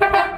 Ha ha!